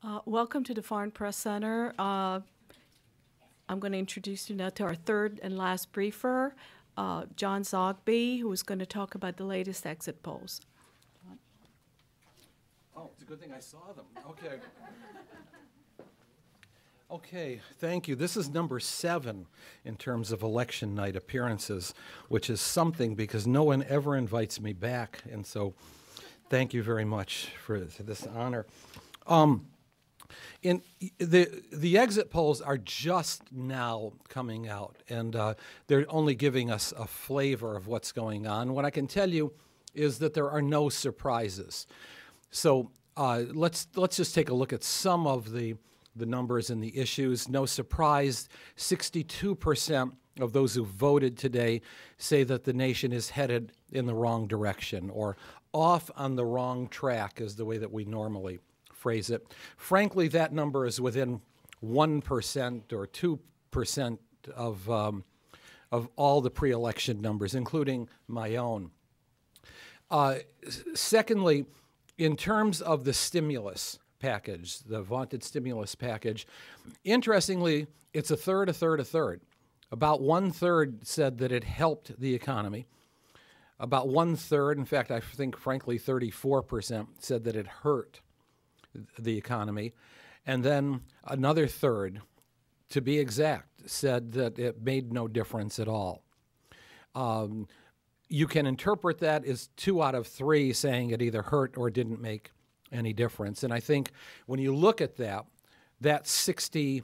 Uh, welcome to the Foreign Press Center. Uh, I'm going to introduce you now to our third and last briefer, uh, John Zogby, who is going to talk about the latest exit polls. Oh, it's a good thing I saw them. Okay. Okay, thank you. This is number seven in terms of election night appearances, which is something because no one ever invites me back. And so thank you very much for this honor. Um, the the exit polls are just now coming out, and uh, they're only giving us a flavor of what's going on. What I can tell you is that there are no surprises. So uh, let's let's just take a look at some of the the numbers and the issues. No surprise, 62 percent of those who voted today say that the nation is headed in the wrong direction or off on the wrong track, is the way that we normally it. Frankly, that number is within 1% or 2% of, um, of all the pre election numbers, including my own. Uh, secondly, in terms of the stimulus package, the vaunted stimulus package, interestingly, it's a third, a third, a third. About one third said that it helped the economy. About one third, in fact, I think frankly 34%, said that it hurt the economy. And then another third, to be exact, said that it made no difference at all. Um, you can interpret that as two out of three saying it either hurt or didn't make any difference. And I think when you look at that, that 65%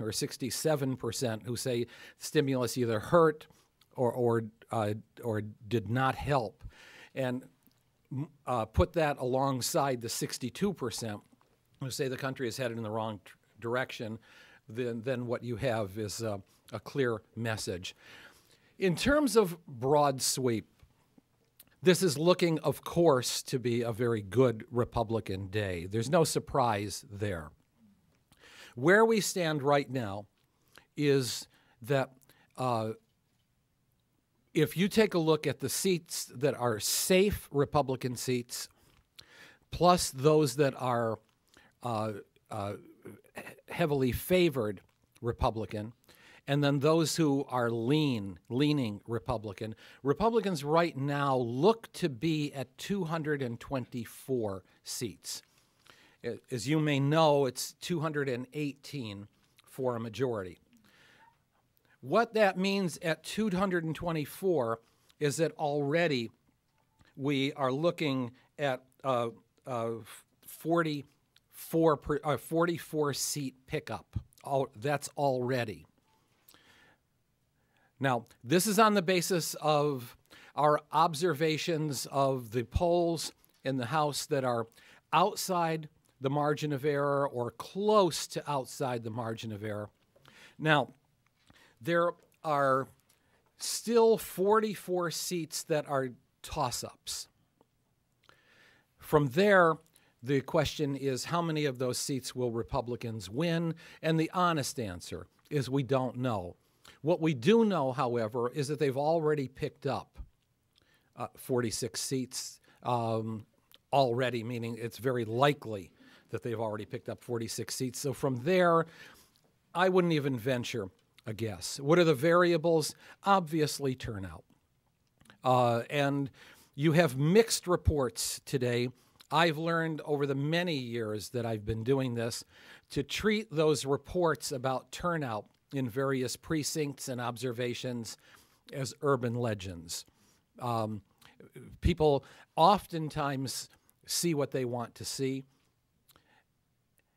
or 67% who say stimulus either hurt or, or, uh, or did not help. And uh, put that alongside the 62% who say the country is headed in the wrong direction, then, then what you have is a clear message. In terms of broad sweep, this is looking, of course, to be a very good Republican day. There's no surprise there. Where we stand right now is that uh, if you take a look at the seats that are safe Republican seats, plus those that are uh, uh, heavily favored Republican, and then those who are lean, leaning Republican, Republicans right now look to be at 224 seats. As you may know, it's 218 for a majority. What that means at 224 is that already we are looking at uh, uh, 44, per, uh, 44 seat pickup. All, that's already. Now, this is on the basis of our observations of the polls in the House that are outside the margin of error or close to outside the margin of error. Now, there are still 44 seats that are toss ups. From there, the question is how many of those seats will Republicans win? And the honest answer is we don't know. What we do know, however, is that they've already picked up uh, 46 seats um, already, meaning it's very likely that they've already picked up 46 seats. So from there, I wouldn't even venture a guess. What are the variables? Obviously, turnout. Uh, and you have mixed reports today. I've learned over the many years that I've been doing this to treat those reports about turnout in various precincts and observations as urban legends. Um, people oftentimes see what they want to see.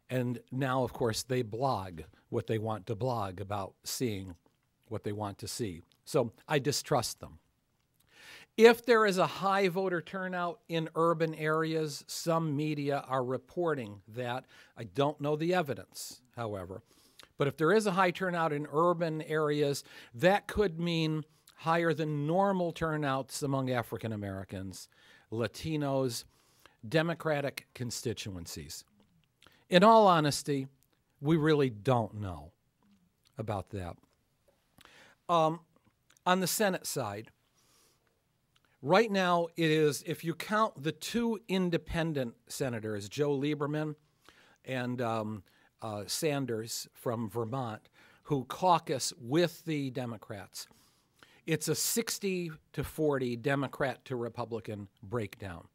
And now, of course, they blog what they want to blog about seeing what they want to see. So I distrust them. If there is a high voter turnout in urban areas, some media are reporting that. I don't know the evidence, however. But if there is a high turnout in urban areas, that could mean higher than normal turnouts among African Americans, Latinos, Democratic constituencies. In all honesty, we really don't know about that. Um, on the Senate side, Right now, it is, if you count the two independent senators, Joe Lieberman and um, uh, Sanders from Vermont, who caucus with the Democrats, it's a 60 to 40 Democrat to Republican breakdown.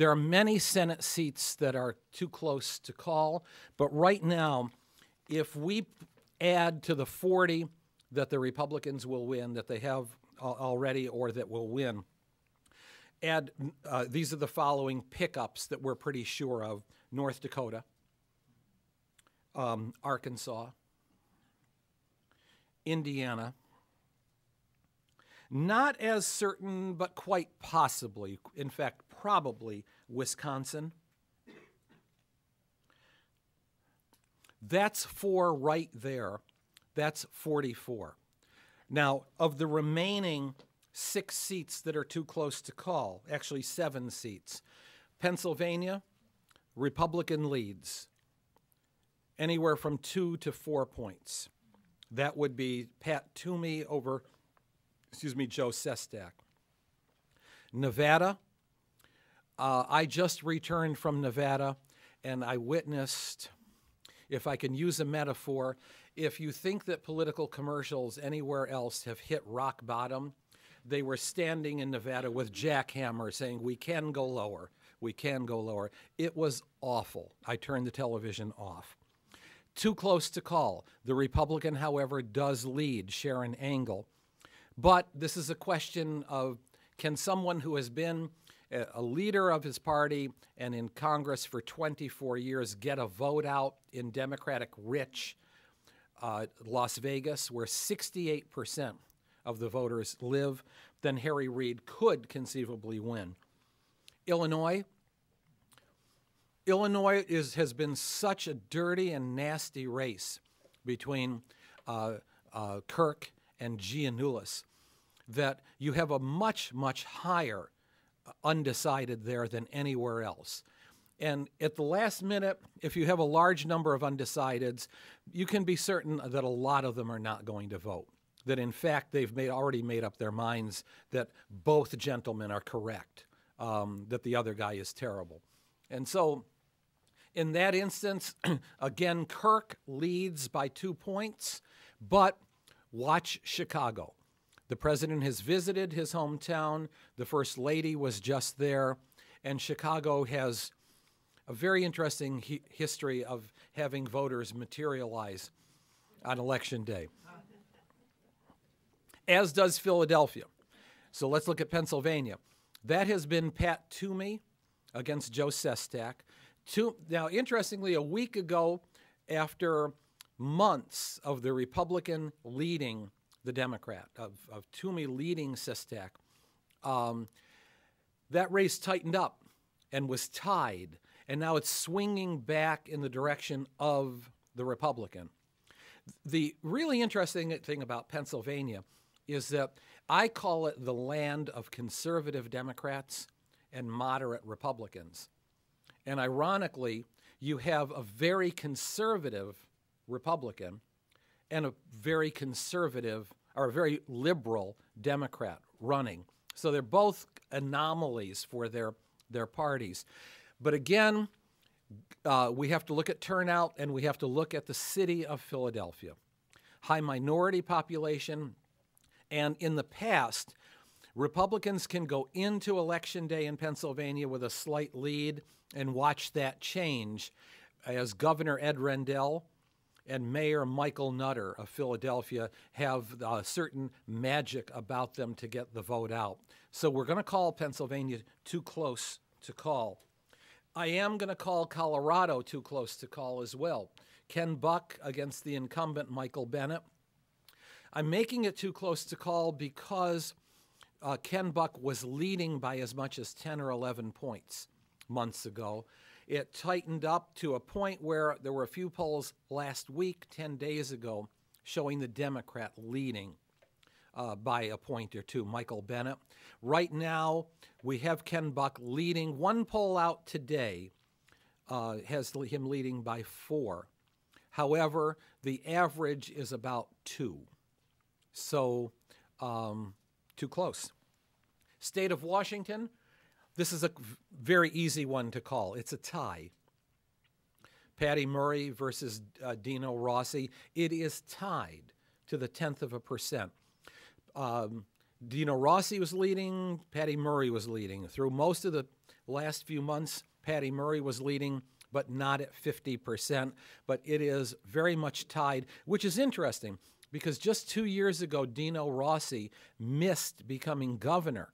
There are many Senate seats that are too close to call, but right now, if we add to the 40 that the Republicans will win, that they have already or that will win, add uh, these are the following pickups that we're pretty sure of. North Dakota, um, Arkansas, Indiana, not as certain, but quite possibly, in fact, probably Wisconsin. That's four right there. That's 44. Now, of the remaining six seats that are too close to call, actually, seven seats, Pennsylvania, Republican leads anywhere from two to four points. That would be Pat Toomey over excuse me, Joe Sestak. Nevada, uh, I just returned from Nevada and I witnessed, if I can use a metaphor, if you think that political commercials anywhere else have hit rock bottom, they were standing in Nevada with jackhammer saying, We can go lower. We can go lower. It was awful. I turned the television off. Too close to call. The Republican, however, does lead Sharron Angle but this is a question of can someone who has been a leader of his party and in Congress for 24 years get a vote out in Democratic rich uh, Las Vegas, where 68% of the voters live, then Harry Reid could conceivably win. Illinois. Illinois is, has been such a dirty and nasty race between uh, uh, Kirk and Giannoulis that you have a much, much higher undecided there than anywhere else. And at the last minute, if you have a large number of undecideds, you can be certain that a lot of them are not going to vote. That in fact, they've made, already made up their minds that both gentlemen are correct, um, that the other guy is terrible. And so, in that instance, again, Kirk leads by two points, but watch Chicago. The president has visited his hometown. The first lady was just there. And Chicago has a very interesting hi- history of having voters materialize on election day, as does Philadelphia. So let's look at Pennsylvania. That has been Pat Toomey against Joe Sestak. To, now, interestingly, a week ago, after months of the Republican leading the Democrat, of, of Toomey leading Sestak, um, that race tightened up and was tied, and now it's swinging back in the direction of the Republican. The really interesting thing about Pennsylvania is that I call it the land of conservative Democrats and moderate Republicans. And ironically, you have a very conservative Republican and a very conservative or a very liberal Democrat running. So they're both anomalies for their, their parties. But again, uh, we have to look at turnout and we have to look at the city of Philadelphia. High minority population, and in the past, Republicans can go into Election Day in Pennsylvania with a slight lead and watch that change as Governor Ed Rendell and Mayor Michael Nutter of Philadelphia have a certain magic about them to get the vote out. So we're going to call Pennsylvania too close to call. I am going to call Colorado too close to call as well. Ken Buck against the incumbent Michael Bennet. I'm making it too close to call because uh, Ken Buck was leading by as much as 10 or 11 points months ago. It tightened up to a point where there were a few polls last week, 10 days ago, showing the Democrat leading uh, by a point or two, Michael Bennet. Right now, we have Ken Buck leading. One poll out today uh, has him leading by four. However, the average is about two. So, um, too close. State of Washington, this is a very easy one to call. It's a tie. Patty Murray versus uh, Dino Rossi. It is tied to the tenth of a percent. Um, Dino Rossi was leading, Patty Murray was leading. Through most of the last few months, Patty Murray was leading, but not at 50%. But it is very much tied, which is interesting because just two years ago, Dino Rossi missed becoming governor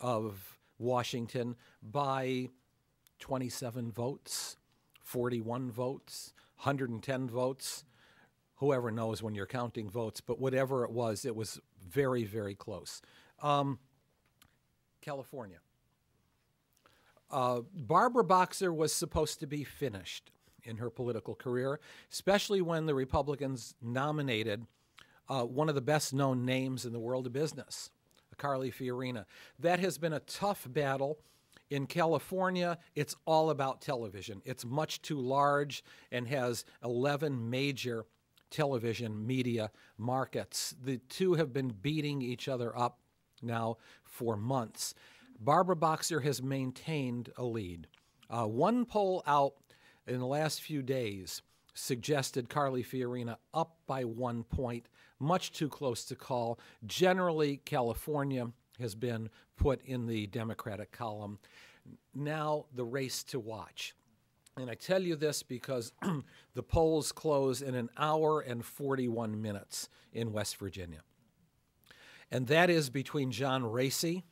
of Washington by 27 votes, 41 votes, 110 votes. Whoever knows when you're counting votes, but whatever it was, it was very, very close. Um, California. Uh, Barbara Boxer was supposed to be finished in her political career, especially when the Republicans nominated uh, one of the best known names in the world of business, Carly Fiorina. That has been a tough battle. In California, it's all about television. It's much too large and has 11 major television media markets. The two have been beating each other up now for months. Barbara Boxer has maintained a lead. Uh, one poll out in the last few days suggested Carly Fiorina up by one point, much too close to call. Generally, California has been put in the Democratic column. Now, the race to watch. And I tell you this because the polls close in an hour and 41 minutes in West Virginia. And that is between John Raese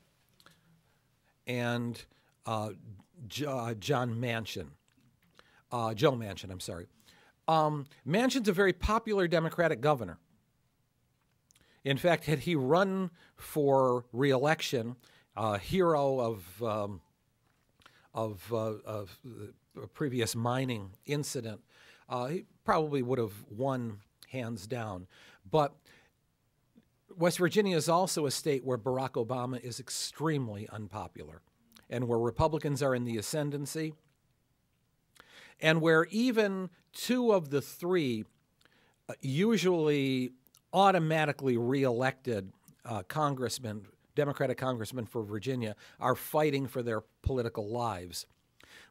and uh, uh, John Manchin. Uh, Joe Manchin, I'm sorry. Um, Manchin's a very popular Democratic governor. In fact, had he run for reelection, a hero of, um, of, uh, of a previous mining incident, uh, he probably would have won hands down. But West Virginia is also a state where Barack Obama is extremely unpopular and where Republicans are in the ascendancy, and where even two of the three uh, usually automatically reelected uh, congressmen, Democratic congressmen for Virginia, are fighting for their political lives.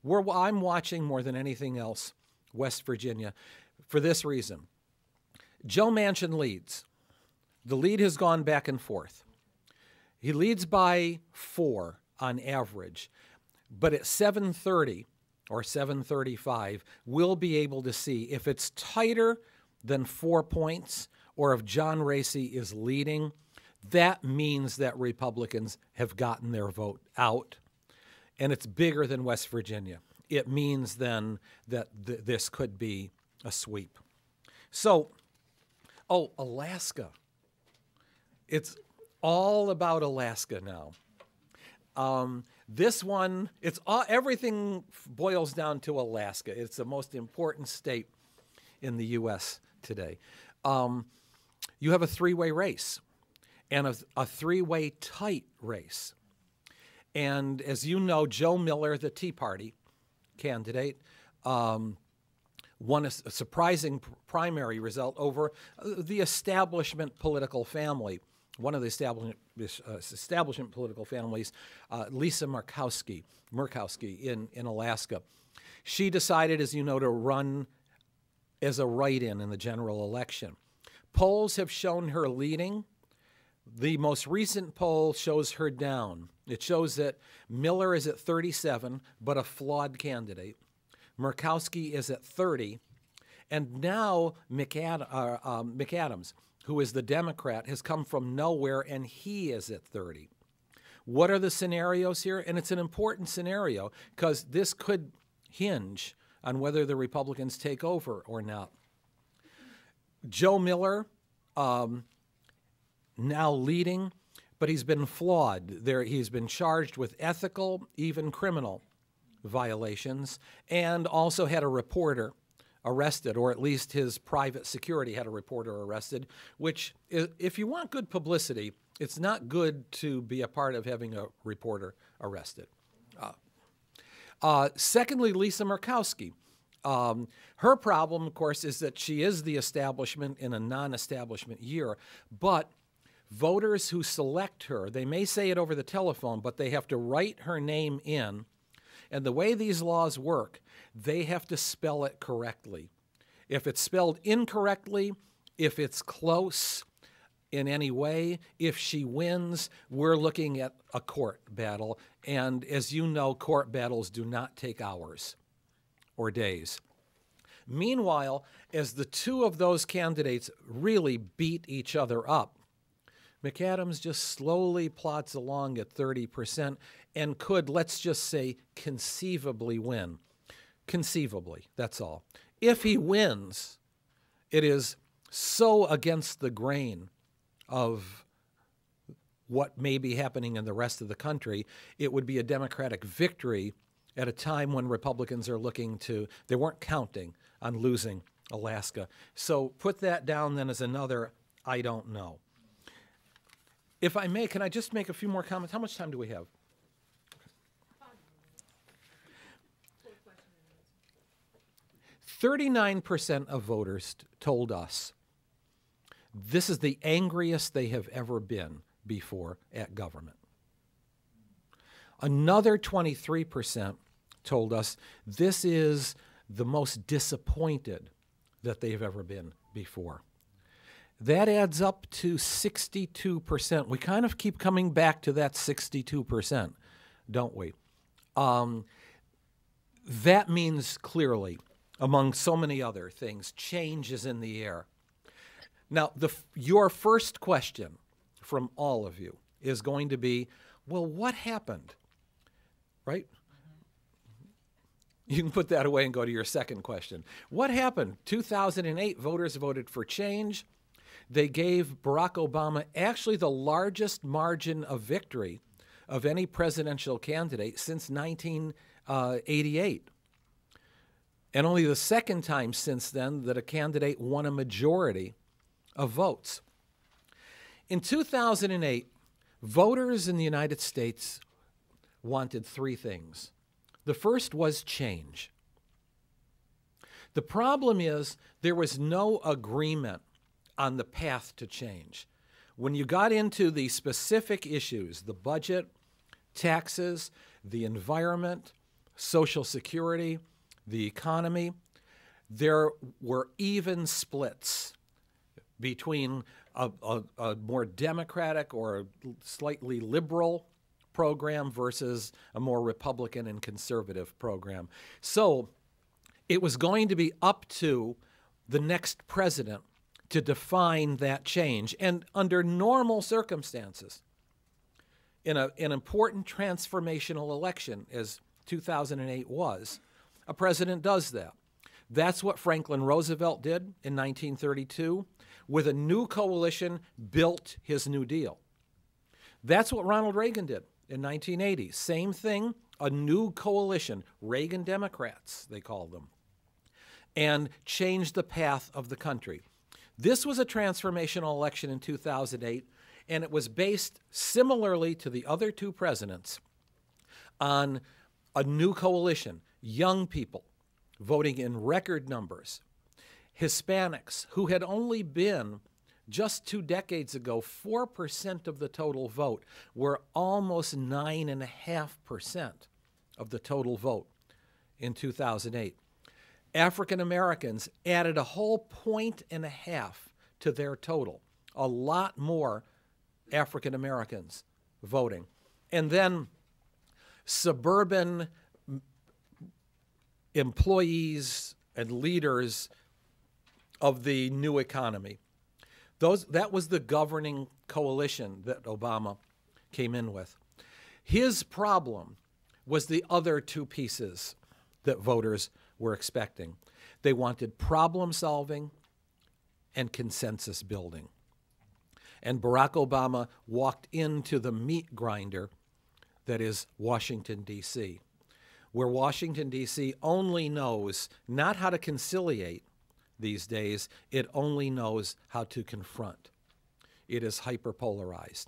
We're, I'm watching more than anything else West Virginia for this reason. Joe Manchin leads. The lead has gone back and forth. He leads by four on average, but at 7:30 or 7:35, we'll be able to see if it's tighter than four points or if John Raese is leading. That means that Republicans have gotten their vote out, and it's bigger than West Virginia. It means then that th- this could be a sweep. So, oh, Alaska. It's all about Alaska now. Um, this one, it's all, everything boils down to Alaska. It's the most important state in the U.S. today. Um, you have a three-way race, and a, a three-way tight race. And as you know, Joe Miller, the Tea Party candidate, um, won a, a surprising primary result over uh, the establishment political family one of the establishment, uh, establishment political families, uh, Lisa Murkowski, Murkowski in, in Alaska. She decided, as you know, to run as a write in in the general election. Polls have shown her leading. The most recent poll shows her down. It shows that Miller is at 37, but a flawed candidate. Murkowski is at 30. And now McAd- uh, um, McAdams who is the Democrat, has come from nowhere and he is at 30. What are the scenarios here? And it's an important scenario because this could hinge on whether the Republicans take over or not. Joe Miller, um, now leading, but he's been flawed. There, he's been charged with ethical, even criminal violations, and also had a reporter arrested, or at least his private security had a reporter arrested, which, if you want good publicity, it's not good to be a part of having a reporter arrested. Uh, uh, secondly, Lisa Murkowski. Um, her problem, of course, is that she is the establishment in a non establishment year, but voters who select her, they may say it over the telephone, but they have to write her name in. And the way these laws work, they have to spell it correctly. If it's spelled incorrectly, if it's close in any way, if she wins, we're looking at a court battle. And as you know, court battles do not take hours or days. Meanwhile, as the two of those candidates really beat each other up, McAdams just slowly plods along at 30% and could, let's just say, conceivably win. Conceivably, that's all. If he wins, it is so against the grain of what may be happening in the rest of the country, it would be a Democratic victory at a time when Republicans are looking to, they weren't counting on losing Alaska. So put that down then as another I don't know. If I may, can I just make a few more comments? How much time do we have? Thirty-nine percent of voters told us this is the angriest they have ever been before at government. Another 23% told us this is the most disappointed that they've ever been before. That adds up to 62%. We kind of keep coming back to that 62%, don't we? Um, that means clearly, among so many other things, change is in the air. Now, the, your first question from all of you is going to be well, what happened? Right? You can put that away and go to your second question. What happened? 2008, voters voted for change. They gave Barack Obama actually the largest margin of victory of any presidential candidate since 1988. And only the second time since then that a candidate won a majority of votes. In 2008, voters in the United States wanted three things. The first was change. The problem is there was no agreement on the path to change. When you got into the specific issues, the budget, taxes, the environment, Social Security, the economy, there were even splits between a, a, a more democratic or slightly liberal program versus a more Republican and conservative program. So it was going to be up to the next president to define that change. And under normal circumstances, in a, an important transformational election, as 2008 was, a president does that. That's what Franklin Roosevelt did in 1932 with a new coalition, built his New Deal. That's what Ronald Reagan did in 1980. Same thing, a new coalition, Reagan Democrats, they called them, and changed the path of the country. This was a transformational election in 2008, and it was based similarly to the other two presidents on a new coalition, young people voting in record numbers, Hispanics, who had only been just two decades ago 4% of the total vote, were almost 9.5% of the total vote in 2008. African Americans added a whole point and a half to their total, a lot more African Americans voting. And then suburban employees and leaders of the new economy. Those, that was the governing coalition that Obama came in with. His problem was the other two pieces that voters were expecting. They wanted problem solving and consensus building. And Barack Obama walked into the meat grinder that is Washington, D.C., where Washington, D.C. only knows not how to conciliate, these days, it only knows how to confront. It is hyperpolarized.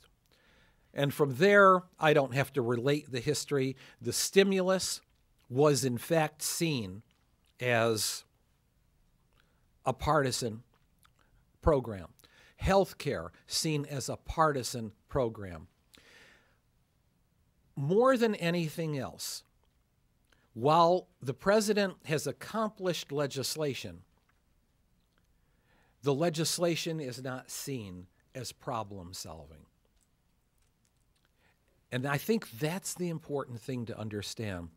And from there, I don't have to relate the history. The stimulus was, in fact, seen as a partisan program. health care seen as a partisan program. More than anything else, while the president has accomplished legislation, the legislation is not seen as problem solving. And I think that's the important thing to understand.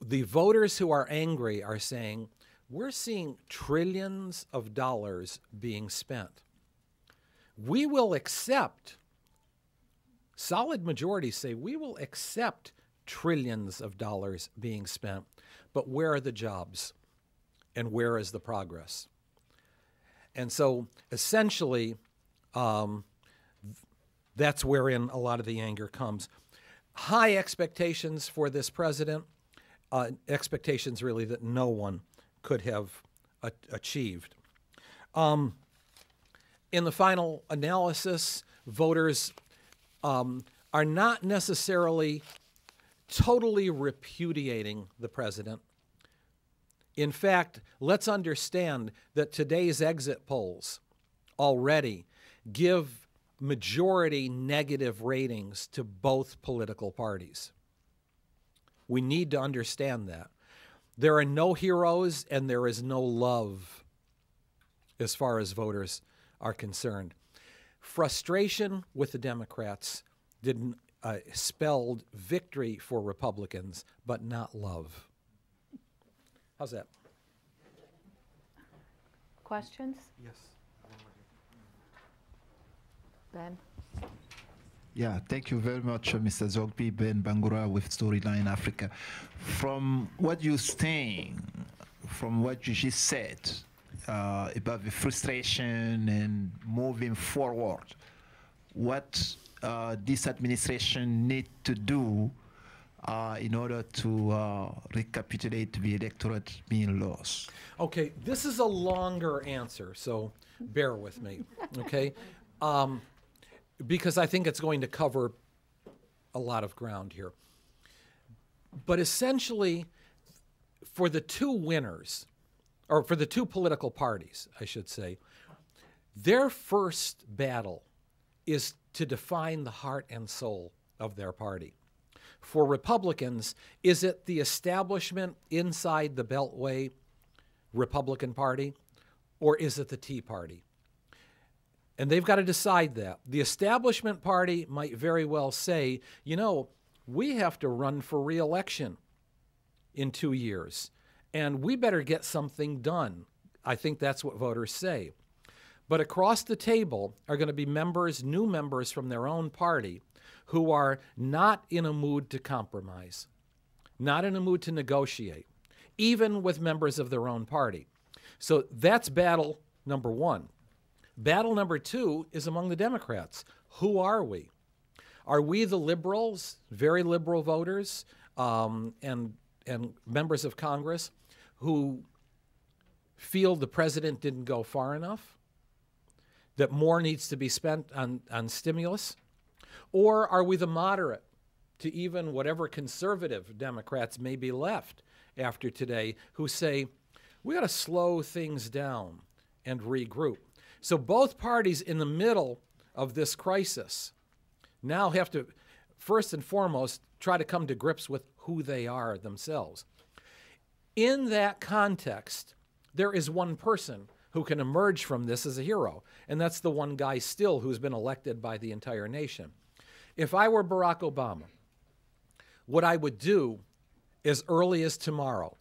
The voters who are angry are saying, we're seeing trillions of dollars being spent. We will accept, solid majorities say, we will accept trillions of dollars being spent, but where are the jobs? And where is the progress? And so essentially, um, that's wherein a lot of the anger comes. High expectations for this president, uh, expectations really that no one could have a- achieved. Um, in the final analysis, voters um, are not necessarily totally repudiating the president. In fact, let's understand that today's exit polls already give majority negative ratings to both political parties. We need to understand that. There are no heroes and there is no love as far as voters are concerned. Frustration with the Democrats didn't uh, spelled victory for Republicans, but not love. How's that? Questions? Yes. Ben? Yeah, thank you very much, uh, Mr. Zogby, Ben Bangura with Storyline Africa. From what you're saying, from what you just said uh, about the frustration and moving forward, what uh, this administration need to do uh, in order to uh, recapitulate the electorate being lost? Okay, this is a longer answer, so bear with me, okay? Um, because I think it's going to cover a lot of ground here. But essentially, for the two winners, or for the two political parties, I should say, their first battle is to define the heart and soul of their party. For Republicans, is it the establishment inside the Beltway Republican Party, or is it the Tea Party? And they've got to decide that. The establishment party might very well say, you know, we have to run for reelection in two years, and we better get something done. I think that's what voters say. But across the table are going to be members, new members from their own party, who are not in a mood to compromise, not in a mood to negotiate, even with members of their own party. So that's battle number one. Battle number two is among the Democrats. Who are we? Are we the liberals, very liberal voters, um, and and members of Congress who feel the president didn't go far enough? That more needs to be spent on, on stimulus? Or are we the moderate to even whatever conservative Democrats may be left after today who say, we got to slow things down and regroup? So both parties in the middle of this crisis now have to, first and foremost, try to come to grips with who they are themselves. In that context, there is one person who can emerge from this as a hero, and that's the one guy still who's been elected by the entire nation. If I were Barack Obama, what I would do as early as tomorrow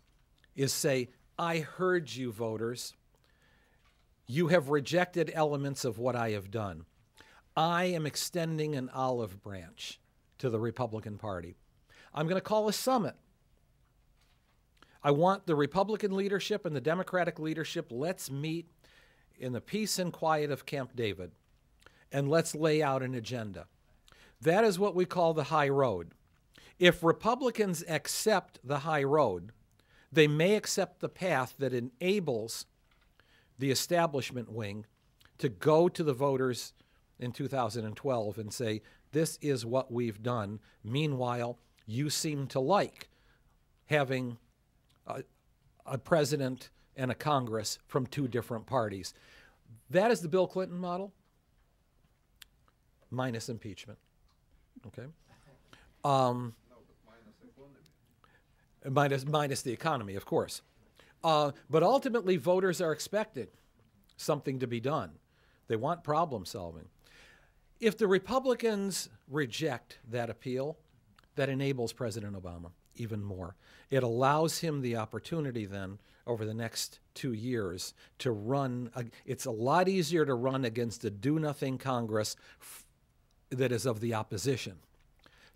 is say, I heard you, voters. You have rejected elements of what I have done. I am extending an olive branch to the Republican Party. I'm going to call a summit. I want the Republican leadership and the Democratic leadership, let's meet in the peace and quiet of Camp David and let's lay out an agenda. That is what we call the high road. If Republicans accept the high road, they may accept the path that enables the establishment wing to go to the voters in 2012 and say, This is what we've done. Meanwhile, you seem to like having a, a president and a Congress from two different parties. That is the Bill Clinton model, minus impeachment. Okay? Um, minus, minus the economy, of course. Uh, but ultimately, voters are expecting something to be done. They want problem solving. If the Republicans reject that appeal, that enables President Obama even more. It allows him the opportunity then over the next two years to run. It's a lot easier to run against a do nothing Congress that is of the opposition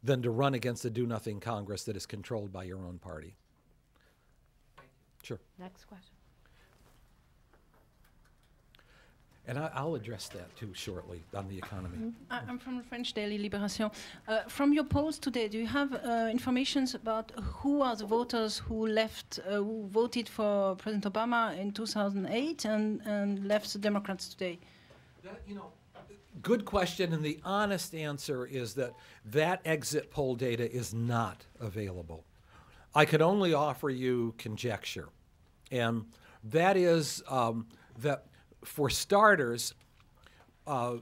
than to run against a do nothing Congress that is controlled by your own party. Sure. Next question. And I, will address that too shortly on the economy. Mm -hmm. I'm from the French daily Libération. Uh, from your polls today, do you have uh, information about who are the voters who left, uh, who voted for President Obama in 2008 and, and left the Democrats today? That, you know, good question, and the honest answer is that that exit poll data is not available. I could only offer you conjecture, and that is um, that for starters, uh, th-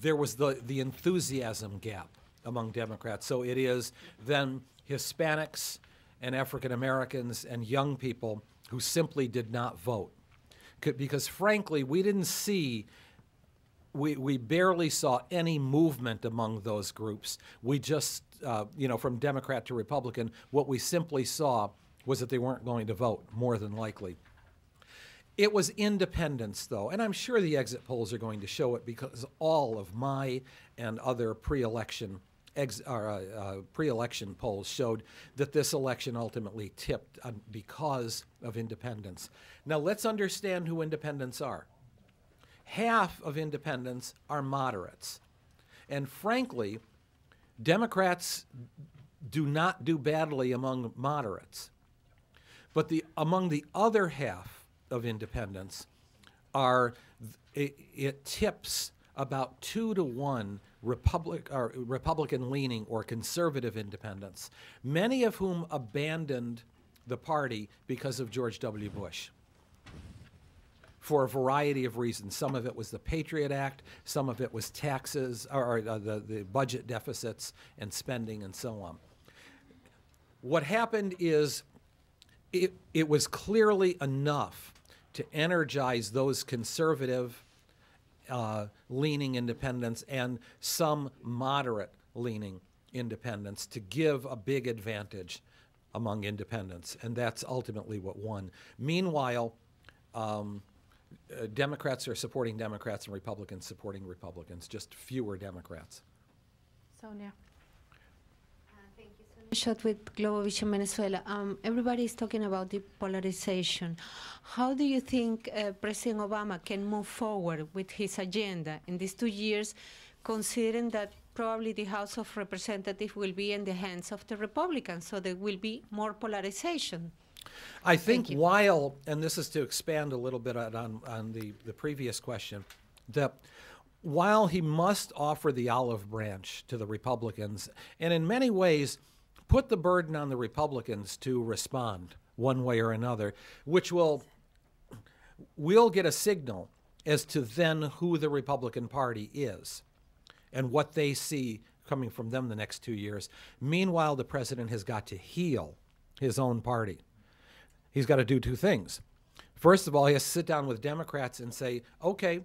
there was the, the enthusiasm gap among Democrats. So it is then Hispanics and African Americans and young people who simply did not vote. Because frankly, we didn't see, we, we barely saw any movement among those groups. We just, uh, you know, from Democrat to Republican, what we simply saw was that they weren't going to vote, more than likely. It was independence, though, and I'm sure the exit polls are going to show it because all of my and other pre-election ex, uh, uh, pre-election polls showed that this election ultimately tipped because of independents. Now let's understand who independents are. Half of independents are moderates, and frankly, Democrats do not do badly among moderates, but the among the other half of independents are it, it tips about two to one Republic, or Republican leaning or conservative independents, many of whom abandoned the party because of George W. Bush for a variety of reasons. Some of it was the Patriot Act, some of it was taxes or, or uh, the, the budget deficits and spending and so on. What happened is it, it was clearly enough to energize those conservative uh, leaning independents and some moderate leaning independents to give a big advantage among independents. And that's ultimately what won. Meanwhile, um, uh, Democrats are supporting Democrats and Republicans supporting Republicans, just fewer Democrats. Sonia thank you. shot with Global Vision Venezuela. Um, everybody is talking about the polarization. How do you think uh, President Obama can move forward with his agenda in these two years, considering that probably the House of Representatives will be in the hands of the Republicans, so there will be more polarization? I think while, and this is to expand a little bit on, on the, the previous question, that while he must offer the olive branch to the Republicans, and in many ways, put the burden on the Republicans to respond one way or another, which will we'll get a signal as to then who the Republican Party is and what they see coming from them the next two years. Meanwhile, the president has got to heal his own party. He's got to do two things. First of all, he has to sit down with Democrats and say, okay,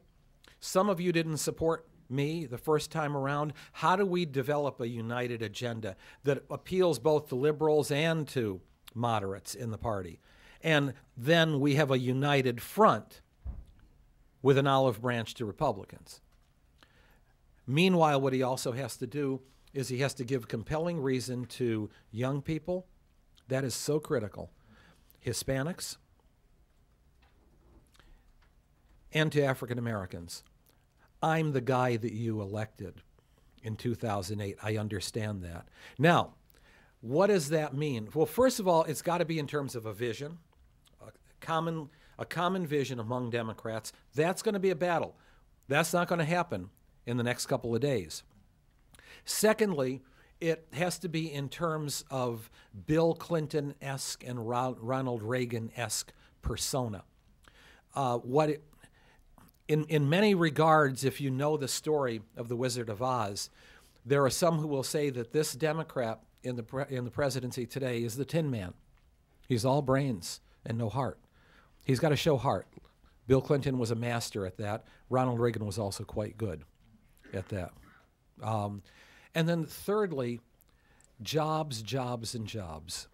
some of you didn't support me the first time around? How do we develop a united agenda that appeals both to liberals and to moderates in the party? And then we have a united front with an olive branch to Republicans. Meanwhile, what he also has to do is he has to give compelling reason to young people. That is so critical. Hispanics and to African Americans. I'm the guy that you elected in 2008. I understand that. Now, what does that mean? Well, first of all, it's got to be in terms of a vision, a common, a common vision among Democrats. That's going to be a battle. That's not going to happen in the next couple of days. Secondly, it has to be in terms of Bill Clinton esque and Ronald Reagan esque persona. Uh, what it, in, in many regards, if you know the story of the Wizard of Oz, there are some who will say that this Democrat in the, in the presidency today is the Tin Man. He's all brains and no heart. He's got to show heart. Bill Clinton was a master at that. Ronald Reagan was also quite good at that. Um, and then, thirdly, jobs, jobs, and jobs.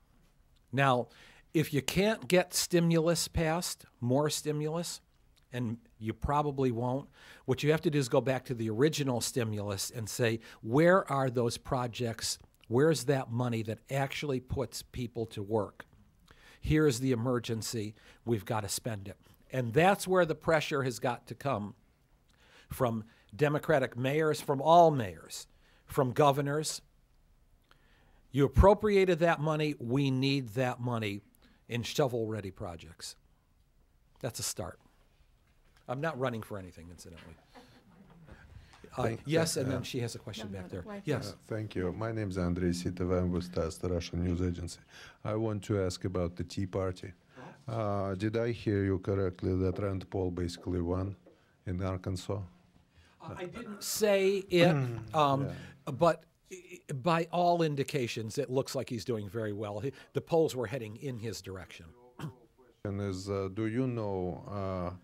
Now, if you can't get stimulus passed, more stimulus, and you probably won't, what you have to do is go back to the original stimulus and say, where are those projects? Where's that money that actually puts people to work? Here's the emergency. We've got to spend it. And that's where the pressure has got to come from Democratic mayors, from all mayors, from governors. You appropriated that money. We need that money in shovel ready projects. That's a start. I'm not running for anything, incidentally. Uh, yes, and uh, then she has a question back there. Yes. Uh, Thank you. My name is Andrei Sitov. I'm with TASS, the Russian news agency. I want to ask about the Tea Party. Uh, did I hear you correctly that Rand Paul basically won in Arkansas? I didn't say it, um, but by all indications, it looks like he's doing very well. He, the polls were heading in his direction. And is, uh, do you know uh,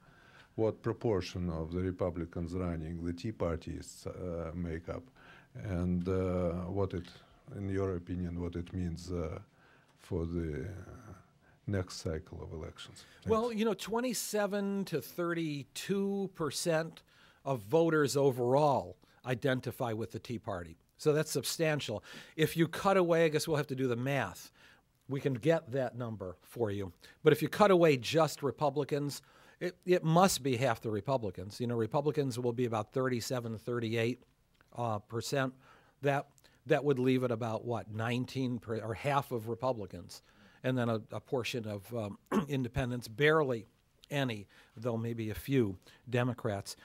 what proportion of the Republicans running the Tea Parties uh, make up, and uh, what it, in your opinion, what it means uh, for the uh, next cycle of elections? Well, you know, 27 to 32 percent of voters overall identify with the Tea Party. So that's substantial. If you cut away, I guess we'll have to do the math. We can get that number for you. But if you cut away just Republicans, it, it must be half the Republicans. You know, Republicans will be about 37, 38 uh, percent. That that would leave it about what 19 per, or half of Republicans, and then a, a portion of um, independents, barely any, though maybe a few Democrats.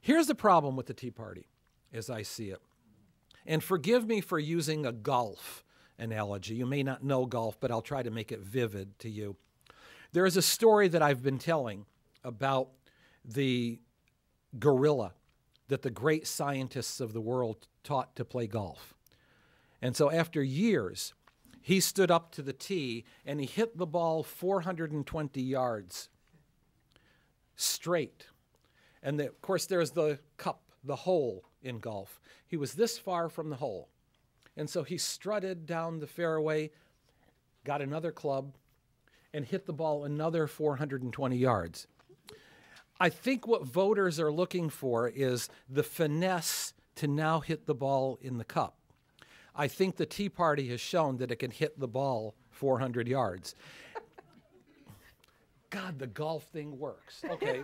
Here's the problem with the Tea Party, as I see it. And forgive me for using a golf analogy. You may not know golf, but I'll try to make it vivid to you. There is a story that I've been telling about the gorilla that the great scientists of the world taught to play golf. And so after years, he stood up to the tee and he hit the ball 420 yards straight. And the, of course, there's the cup, the hole in golf. He was this far from the hole. And so he strutted down the fairway, got another club, and hit the ball another 420 yards. I think what voters are looking for is the finesse to now hit the ball in the cup. I think the Tea Party has shown that it can hit the ball 400 yards. God, the golf thing works. Okay.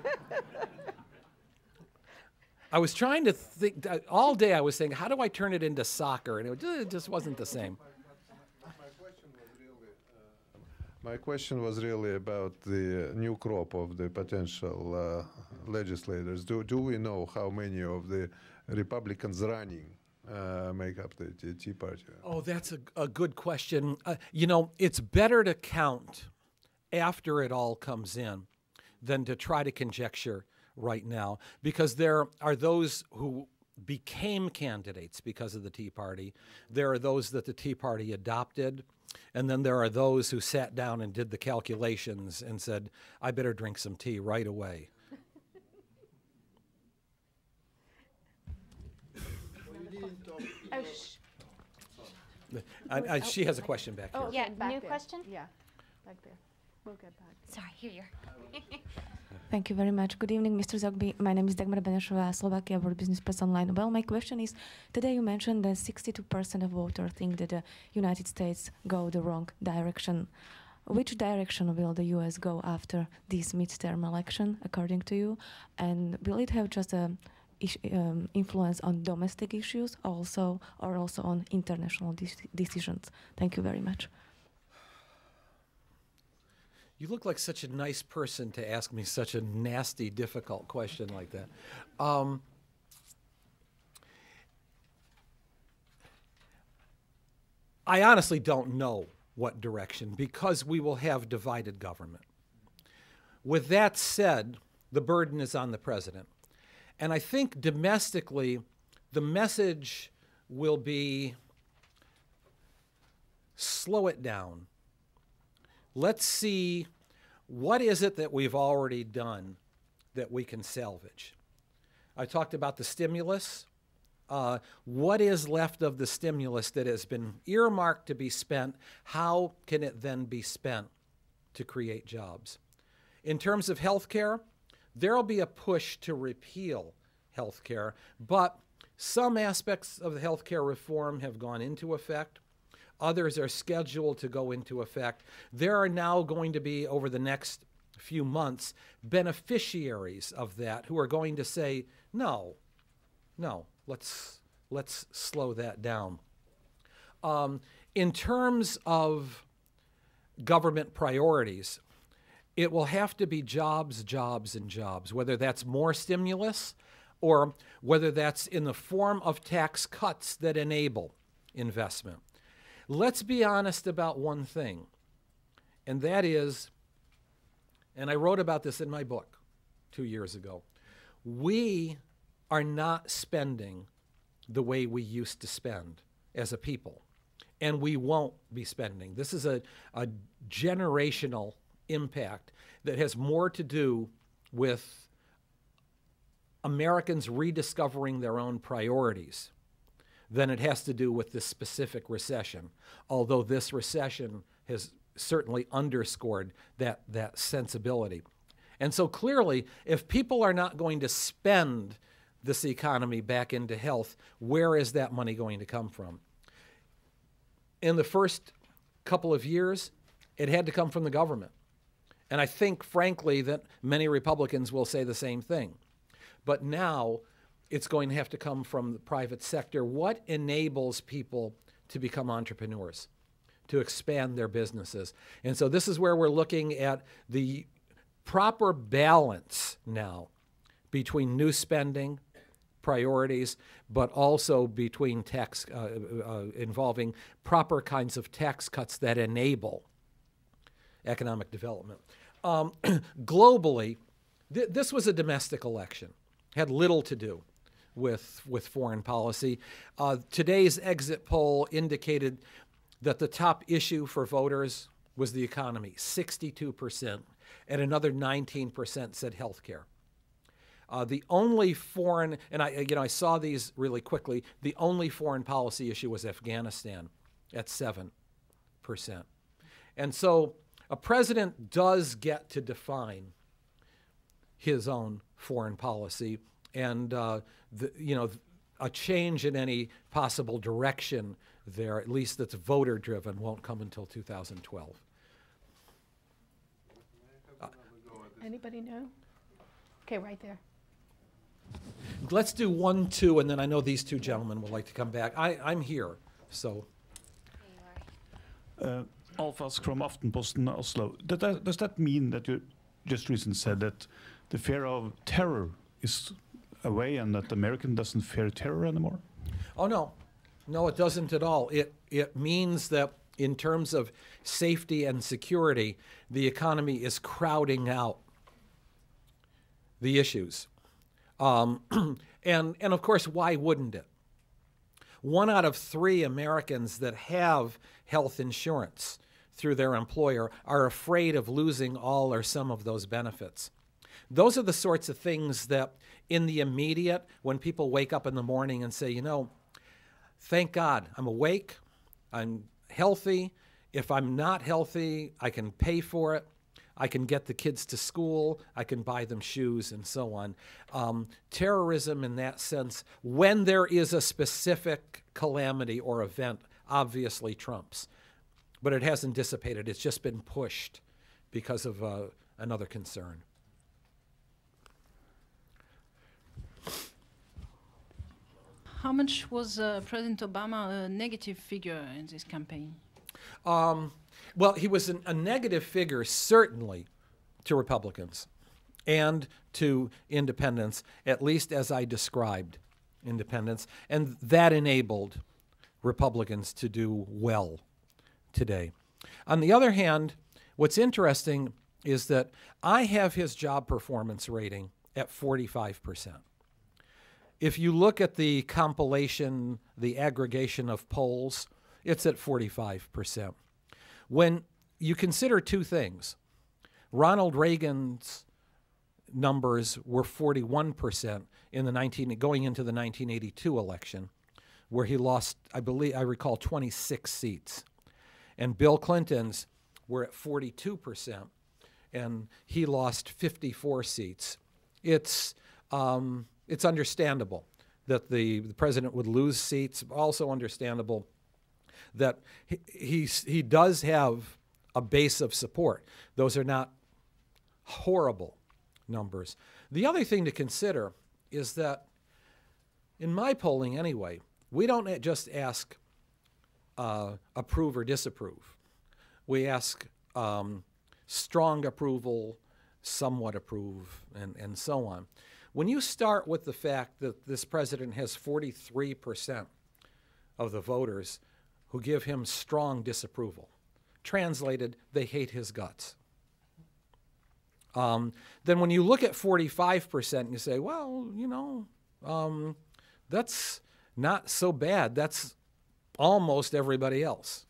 I was trying to think uh, all day. I was saying, how do I turn it into soccer? And it just wasn't the same. My question was really about the new crop of the potential uh, legislators. Do, do we know how many of the Republicans running uh, make up the Tea- Tea Party? Oh, that's a, a good question. Uh, you know, it's better to count after it all comes in than to try to conjecture right now because there are those who became candidates because of the Tea Party. There are those that the Tea Party adopted. And then there are those who sat down and did the calculations and said, I better drink some tea right away. I, I, she has a question back oh, here. Oh, yeah, Back new there. question? Yeah, back there. We'll get back. Sorry, here you are. Thank you very much. Good evening, Mr. Zogby. My name is Dagmar Benešova, Slovakia World Business Press Online. Well, my question is, today you mentioned that 62% of voters think that the United States go the wrong direction. Which direction will the US go after this midterm election, according to you? And will it have just a ish, um, influence on domestic issues also, or also on international dec- decisions? Thank you very much. You look like such a nice person to ask me such a nasty, difficult question like that. Um, I honestly don't know what direction because we will have divided government. With that said, the burden is on the president. And I think domestically, the message will be slow it down. Let's see what is it that we've already done that we can salvage. I talked about the stimulus. Uh, what is left of the stimulus that has been earmarked to be spent? How can it then be spent to create jobs? In terms of health care, there will be a push to repeal health care, but some aspects of the health care reform have gone into effect. Others are scheduled to go into effect. There are now going to be, over the next few months, beneficiaries of that who are going to say, no, no, let's, let's slow that down. Um, in terms of government priorities, it will have to be jobs, jobs, and jobs, whether that's more stimulus or whether that's in the form of tax cuts that enable investment. Let's be honest about one thing, and that is, and I wrote about this in my book two years ago, we are not spending the way we used to spend as a people, and we won't be spending. This is a, a generational impact that has more to do with Americans rediscovering their own priorities than it has to do with this specific recession, although this recession has certainly underscored that, that sensibility. And so clearly, if people are not going to spend this economy back into health, where is that money going to come from? In the first couple of years, it had to come from the government. And I think, frankly, that many Republicans will say the same thing. But now, it's going to have to come from the private sector. What enables people to become entrepreneurs, to expand their businesses? And so this is where we're looking at the proper balance now between new spending, priorities, but also between tax uh, uh, involving proper kinds of tax cuts that enable economic development. Um, globally, th- this was a domestic election, had little to do with, with foreign policy. Uh, today's exit poll indicated that the top issue for voters was the economy, 62%, and another 19% said health care. Uh, the only foreign, and I, you know, I saw these really quickly. The only foreign policy issue was Afghanistan, at seven percent. And so, a president does get to define his own foreign policy, and uh, the, you know, a change in any possible direction there, at least that's voter driven, won't come until 2012. Anybody know? Okay, right there. Let's do one, two, and then I know these two gentlemen would like to come back. I, I'm here, so. Uh, Alphas from Aftenposten Oslo. Does that, does that mean that you just recently said that the fear of terror is away and that the American doesn't fear terror anymore? Oh, no. No, it doesn't at all. It, it means that in terms of safety and security, the economy is crowding out the issues. Um, and, and of course, why wouldn't it? One out of three Americans that have health insurance through their employer are afraid of losing all or some of those benefits. Those are the sorts of things that, in the immediate, when people wake up in the morning and say, you know, thank God I'm awake, I'm healthy. If I'm not healthy, I can pay for it. I can get the kids to school, I can buy them shoes, and so on. Um, terrorism, in that sense, when there is a specific calamity or event, obviously trumps. But it hasn't dissipated, it's just been pushed because of uh, another concern. How much was uh, President Obama a negative figure in this campaign? Um, well, he was an, a negative figure, certainly, to Republicans and to independents, at least as I described independents. And that enabled Republicans to do well today. On the other hand, what's interesting is that I have his job performance rating at 45%. If you look at the compilation, the aggregation of polls, it's at 45%. When you consider two things, Ronald Reagan's numbers were 41% in the 19 going into the 1982 election where he lost I believe I recall 26 seats. And Bill Clinton's were at 42% and he lost 54 seats. It's um, it's understandable that the, the president would lose seats. Also understandable that he, he, he does have a base of support. Those are not horrible numbers. The other thing to consider is that, in my polling anyway, we don't just ask uh, approve or disapprove. We ask um, strong approval, somewhat approve, and, and so on. When you start with the fact that this president has 43% of the voters who give him strong disapproval, translated, they hate his guts. Um, then when you look at 45%, and you say, well, you know, um, that's not so bad. That's almost everybody else.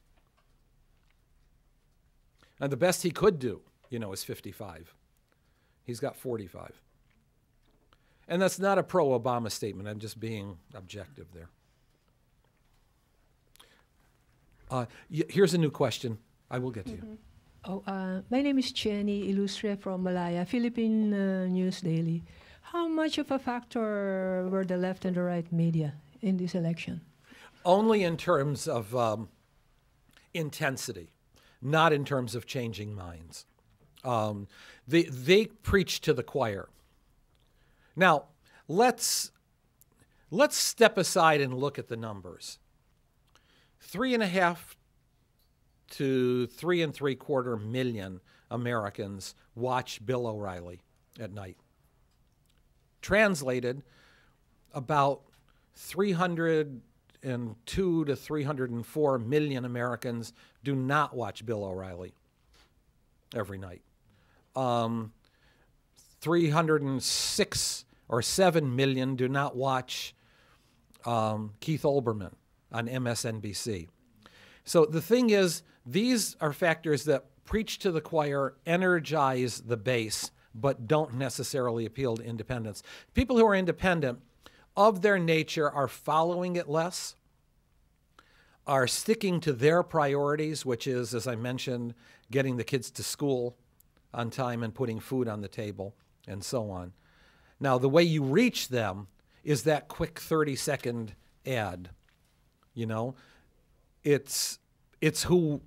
And the best he could do, you know, is 55. He's got 45. And that's not a pro Obama statement. I'm just being objective there. Uh, y- here's a new question. I will get to you. Oh, uh, my name is Jenny Ilustre from Malaya, Philippine uh, News Daily. How much of a factor were the left and the right media in this election? Only in terms of um, intensity, not in terms of changing minds. Um, they, they preach to the choir. Now, let's, let's step aside and look at the numbers. Three and a half to three and three quarter million Americans watch Bill O'Reilly at night. Translated, about 302 to 304 million Americans do not watch Bill O'Reilly every night. Um, 306 or 7 million do not watch um, Keith Olbermann on MSNBC. So the thing is, these are factors that preach to the choir, energize the base, but don't necessarily appeal to independents. People who are independent, of their nature, are following it less, are sticking to their priorities, which is, as I mentioned, getting the kids to school on time and putting food on the table, and so on. Now, the way you reach them is that quick 30 second ad. You know, it's it's who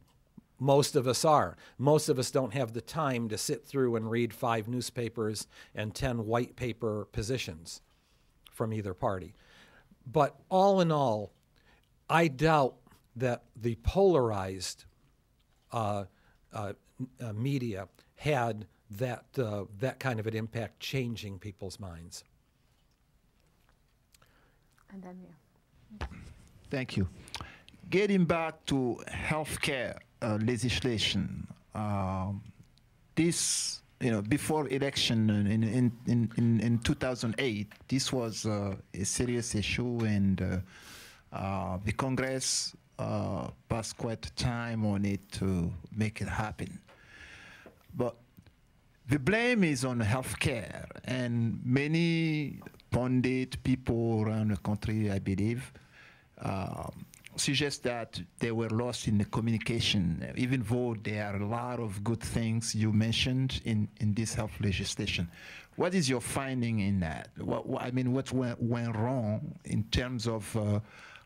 most of us are. Most of us don't have the time to sit through and read five newspapers and 10 white paper positions from either party. But all in all, I doubt that the polarized uh, uh, uh, media had that, uh, that kind of an impact changing people's minds. And then, yeah. Thank you. Getting back to healthcare uh, legislation, um, this you know before election in in in, in, in 2008, this was uh, a serious issue, and uh, uh the Congress uh, passed quite time on it to make it happen. But the blame is on healthcare, and many pundit people around the country, I believe, um, suggest that they were lost in the communication, even though there are a lot of good things you mentioned in, in this health legislation. What is your finding in that? What, what I mean, what went, went wrong in terms of uh,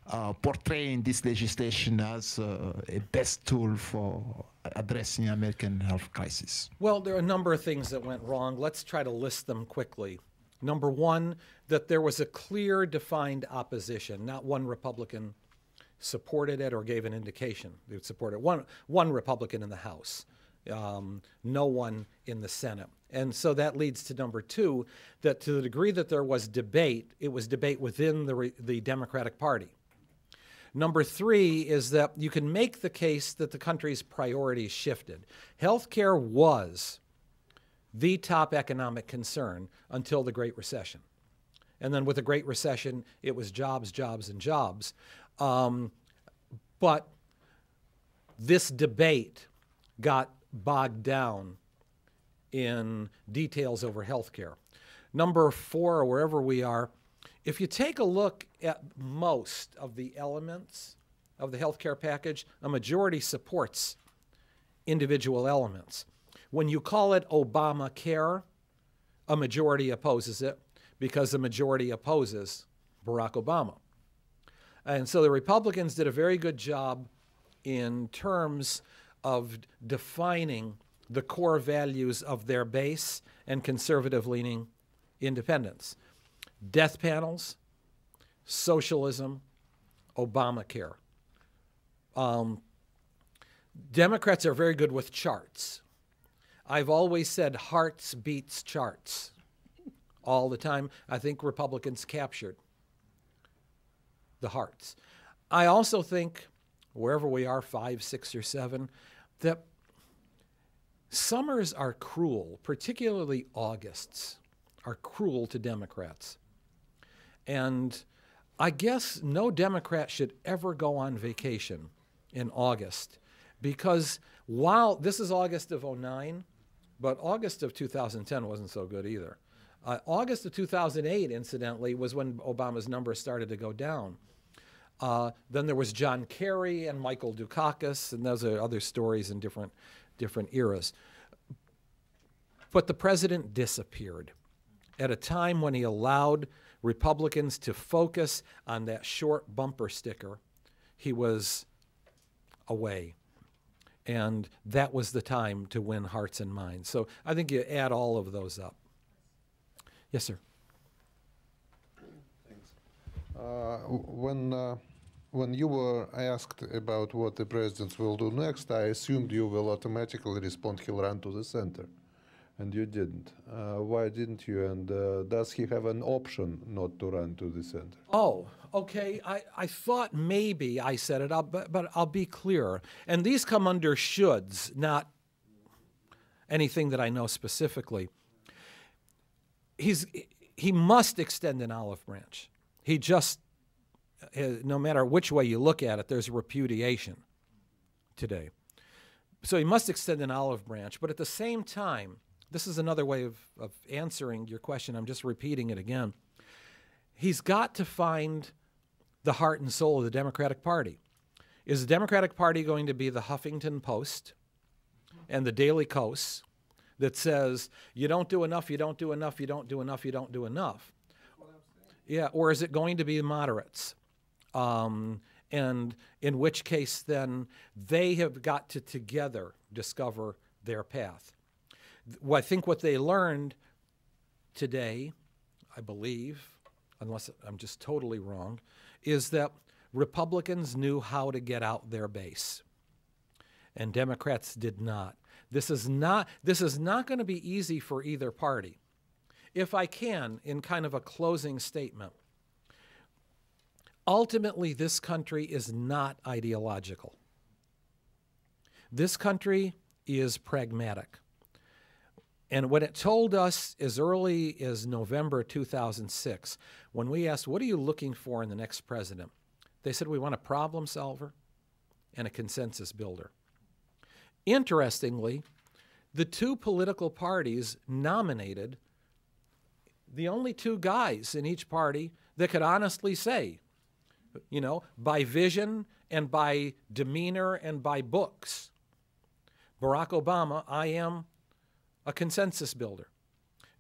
uh, portraying this legislation as uh, a best tool for addressing American health crisis? Well, there are a number of things that went wrong. Let's try to list them quickly. Number one, that there was a clear, defined opposition. Not one Republican supported it or gave an indication they would support it. One, one Republican in the House, um, no one in the Senate. And so that leads to number two, that to the degree that there was debate, it was debate within the, the Democratic Party. Number three is that you can make the case that the country's priorities shifted. Healthcare was the top economic concern until the Great Recession. And then with the Great Recession, it was jobs, jobs, and jobs. Um, but this debate got bogged down in details over health care. Number four, wherever we are, if you take a look at most of the elements of the health care package, a majority supports individual elements. When you call it Obamacare, a majority opposes it because the majority opposes Barack Obama. And so the Republicans did a very good job in terms of defining the core values of their base and conservative leaning independents death panels, socialism, Obamacare. Um, Democrats are very good with charts. I've always said hearts beats charts all the time. I think Republicans captured the hearts. I also think, wherever we are, five, six, or seven, that summers are cruel, particularly Augusts are cruel to Democrats. And I guess no Democrat should ever go on vacation in August because while this is August of 09, but August of 2010 wasn't so good either. Uh, August of 2008, incidentally, was when Obama's numbers started to go down. Uh, then there was John Kerry and Michael Dukakis, and those are other stories in different, different eras. But the president disappeared at a time when he allowed Republicans to focus on that short bumper sticker. He was away. And that was the time to win hearts and minds. So I think you add all of those up. Yes, sir. Thanks. Uh, when uh, when you were asked about what the president will do next, I assumed you will automatically respond he'll run to the center, and you didn't. Uh, why didn't you? And uh, does he have an option not to run to the center? Oh, okay. I, I thought maybe I said it, I'll, but, but I'll be clear. And these come under shoulds, not anything that I know specifically. He's, he must extend an olive branch. He just uh, no matter which way you look at it, there's repudiation today. So he must extend an olive branch, but at the same time, this is another way of, of answering your question. I'm just repeating it again. He's got to find the heart and soul of the Democratic Party. Is the Democratic Party going to be the Huffington Post and the Daily Kos that says, you don't do enough, you don't do enough, you don't do enough, you don't do enough? Yeah, or is it going to be moderates? Um, and in which case, then they have got to together discover their path. I think what they learned today, I believe, unless I'm just totally wrong, is that Republicans knew how to get out their base, and Democrats did not. This is not this is not going to be easy for either party. If I can, in kind of a closing statement, ultimately, this country is not ideological. This country is pragmatic. And when it told us as early as November 2006, when we asked, What are you looking for in the next president? They said, We want a problem solver and a consensus builder. Interestingly, the two political parties nominated the only two guys in each party that could honestly say, you know, by vision and by demeanor and by books. Barack Obama, I am a consensus builder.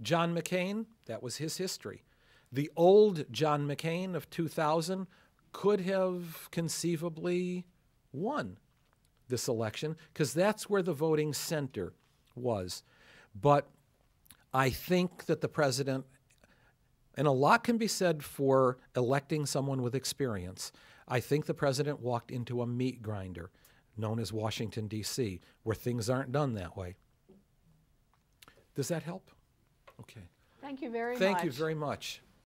John McCain, that was his history. The old John McCain of 2000 could have conceivably won this election because that's where the voting center was. But I think that the president and a lot can be said for electing someone with experience. I think the president walked into a meat grinder known as Washington, D.C., where things aren't done that way. Does that help? Okay. Thank you very Thank much. Thank you very much.